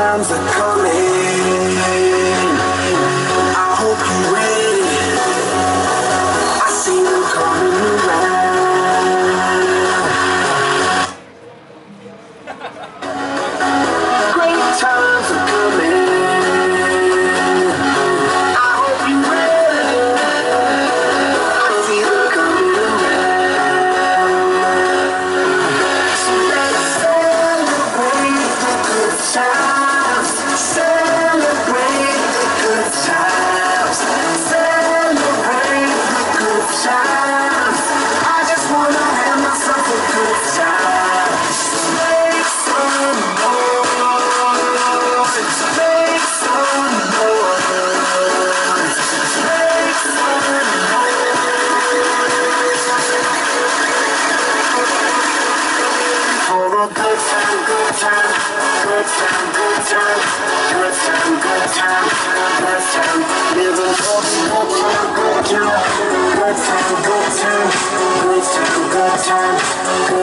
times are coming.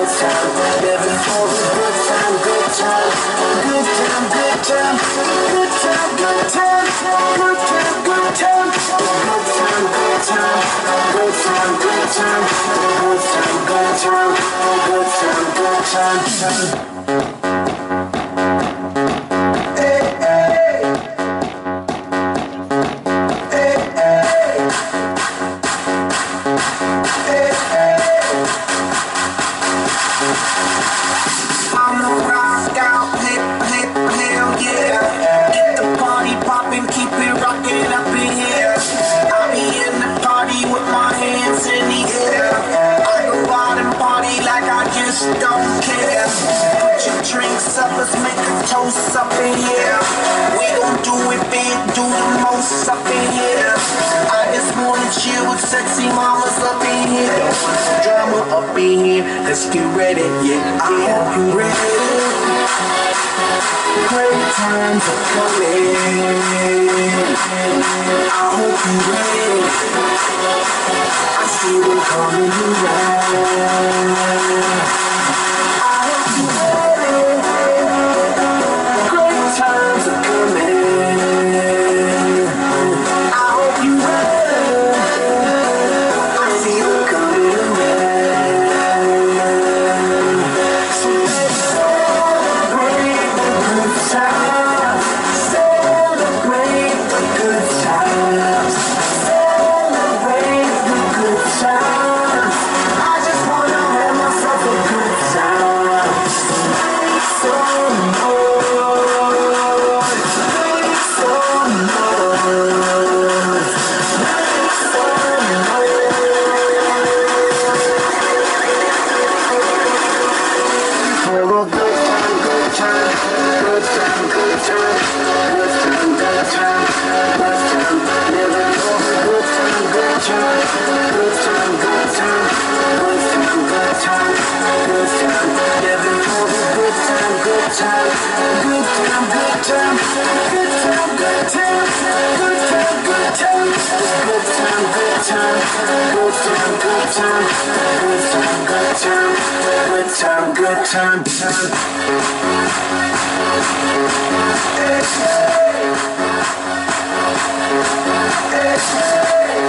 good time, living for a good time, good time, good time, good time, good time, good time, good time, good time, good time, good time, good time, good time, good time, good time, good time, good time, good time. most up in here. We gon' do it big, do the most up in here. I just wanna chill with sexy mamas up in here. Drama up in here, let's get ready, yeah. I hope you ready. Great times are coming. I hope you ready. I see them coming around. It's good time, good time, good time, good time, good time, good time, good time, good time, time. It's, it's, it's,